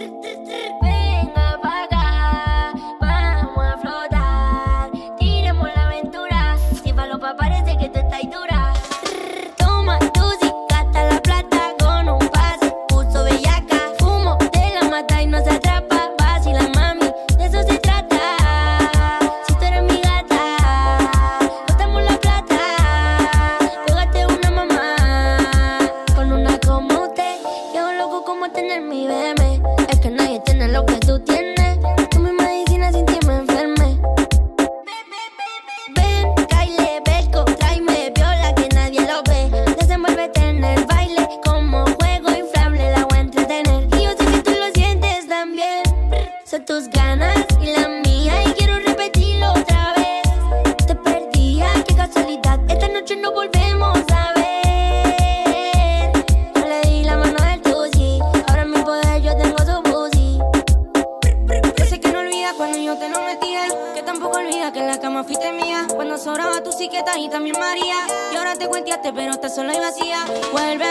Venga pa' acá, vamos a flotar, tiremos la aventura, si falopa parece que te estáis dura. Es que nadie tiene lo que tú tienes. Tú mi medicina sin ti me enferme. Ven, caile, belco, tráeme viola que nadie lo ve. Desenvuélvete en el baile como juego inflable, la voy a entretener. Y yo sé que tú lo sientes también. Son tus ganas y la mía y Cuando yo te lo metía, que tampoco olvida que en la cama fuiste mía. Cuando sobraba tu siqueta y también María. Y ahora te cuenteaste, pero estás sola y vacía. Vuelve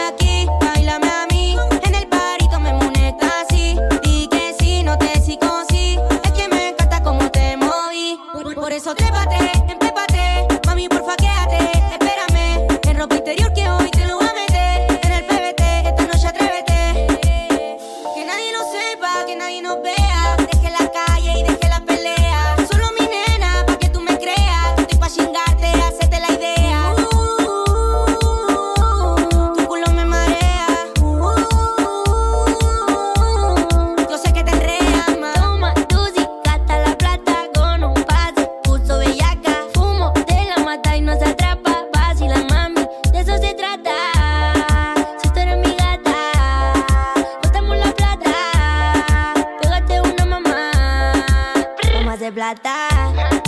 de plata.